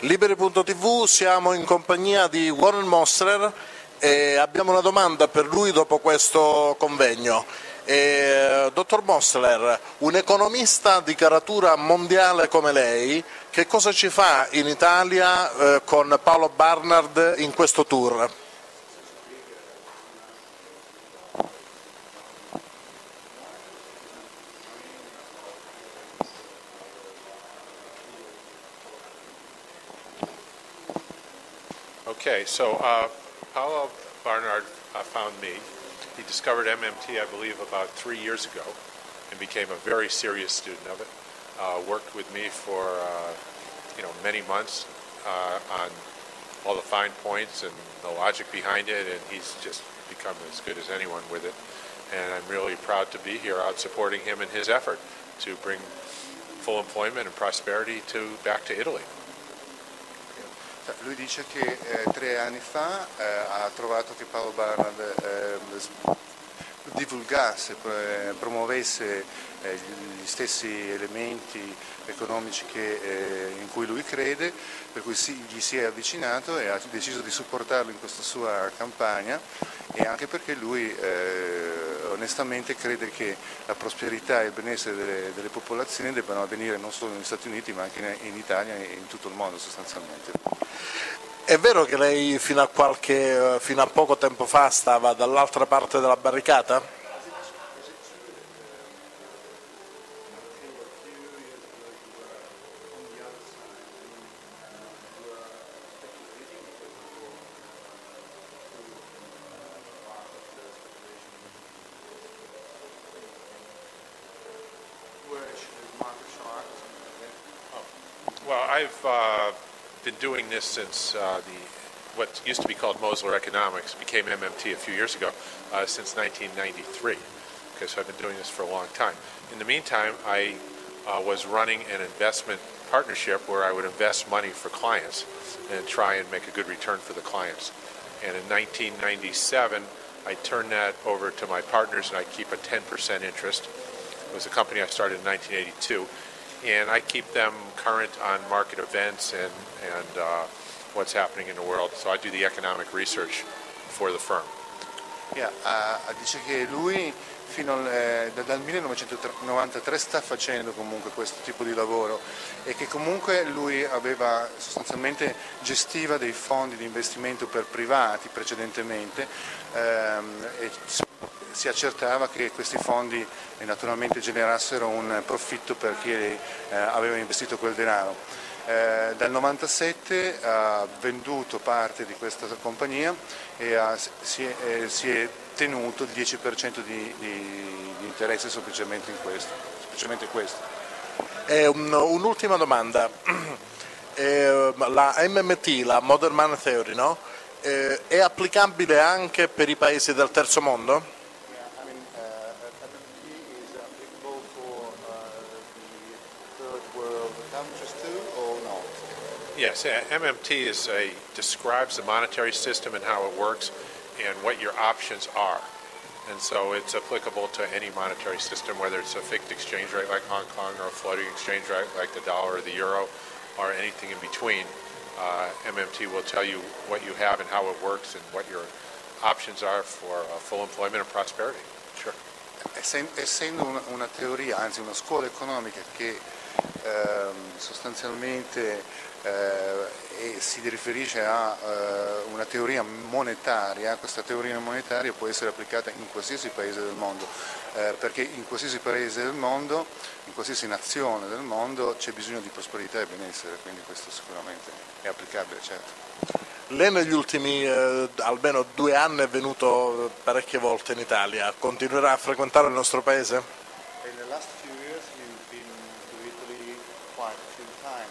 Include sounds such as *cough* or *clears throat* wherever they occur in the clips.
Liberi.tv siamo in compagnia di Warren Mosler e abbiamo una domanda per lui dopo questo convegno. Eh, dottor Mosler, un economista di caratura mondiale come lei, che cosa ci fa in Italia eh, con Paolo Barnard in questo tour? Okay, so uh, Paolo Barnard uh, found me. He discovered MMT, I believe, about three years ago and became a very serious student of it. Uh, worked with me for, uh, you know, many months uh, on all the fine points and the logic behind it, and he's just become as good as anyone with it. And I'm really proud to be here out supporting him in his effort to bring full employment and prosperity to back to Italy. Lui dice che eh, tre anni fa eh, ha trovato che Paolo Barnard eh, divulgasse, eh, promuovesse eh, gli stessi elementi economici che, eh, in cui lui crede, per cui si, gli si è avvicinato e ha deciso di supportarlo in questa sua campagna e anche perché lui onestamente crede che la prosperità e il benessere delle, delle, popolazioni debbano avvenire non solo negli Stati Uniti ma anche in Italia e in tutto il mondo sostanzialmente. È vero che lei fino a, qualche, fino a poco tempo fa stava dall'altra parte della barricata? Well, I've uh, been doing this since uh, the what used to be called Mosler Economics became MMT a few years ago, uh, since 1993, because I've been doing this for a long time. In the meantime, I uh, was running an investment partnership where I would invest money for clients and try and make a good return for the clients. And in 1997, I turned that over to my partners, and I keep a 10% interest. It was a company I started in 1982 and I keep them current on market events and, and uh, what's happening in the world. So I do the economic research for the firm. Yeah, uh, dice che lui fino al, eh, dal 1993 sta facendo comunque questo tipo di lavoro e che comunque lui aveva sostanzialmente gestiva dei fondi di investimento per privati precedentemente ehm, e si accertava che questi fondi naturalmente generassero un profitto per chi eh, aveva investito quel denaro. Eh, dal 1997 ha venduto parte di questa compagnia e si, è, eh, tenuto il 10% di, interesse semplicemente in questo. Semplicemente questo. Un, un'ultima domanda. *clears throat* Eh, la MMT, la Modern Money Theory, no? Eh, è applicabile anche per i paesi del terzo mondo? Yes, eh, MMT is a describes the monetary system and how it works and what your options are. And so it's applicable to any monetary system, whether it's a fixed exchange rate like Hong Kong or a floating exchange rate like the dollar or the euro or anything in between. Uh, MMT will tell you what you have and how it works and what your options are for uh, full employment and prosperity. Essendo una, una teoria, anzi una scuola economica che ehm, sostanzialmente eh, si riferisce a eh, una teoria monetaria, questa teoria monetaria può essere applicata in qualsiasi paese del mondo, eh, perché in qualsiasi paese del mondo, in qualsiasi nazione del mondo c'è bisogno di prosperità e benessere, quindi questo sicuramente è applicabile, certo. Lei negli ultimi eh, almeno due anni è venuto parecchie volte in Italia, continuerà a frequentare il nostro paese? In the last few years you've been to Italy quite a few times.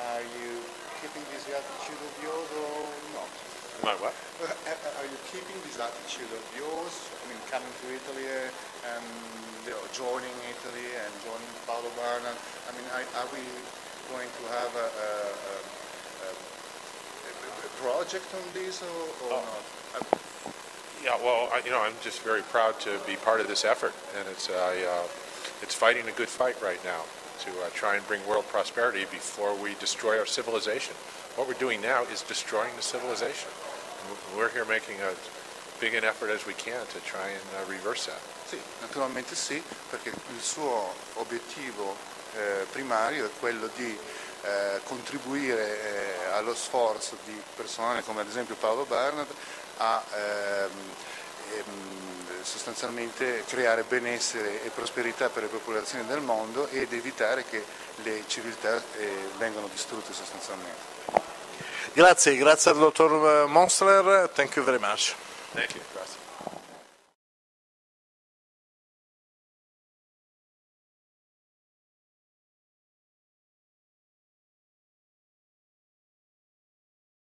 Are you keeping this attitude of yours or not? My what? Are you keeping this attitude of yours? I mean, coming to Italy and you know, joining Italy and joining Paolo Barnard. I mean, are, are we going to have a, a, a, a project on this or, or oh. not? Yeah, well, I, you know, I'm just very proud to be part of this effort, and it's uh, uh, it's fighting a good fight right now to uh, try and bring world prosperity before we destroy our civilization. what we're doing now is destroying the civilization. We're here making a big an effort as we can to try and uh, reverse that. Sì, naturalmente sì, perché il suo obiettivo eh, primario è quello di eh, contribuire eh, allo sforzo di persone come ad esempio Paolo Bernard a ehm, ehm, sostanzialmente creare benessere e prosperità per le popolazioni del mondo ed evitare che le civiltà eh, vengano distrutte sostanzialmente. Grazie, grazie al dottor Monsler, thank you very much. Thank you.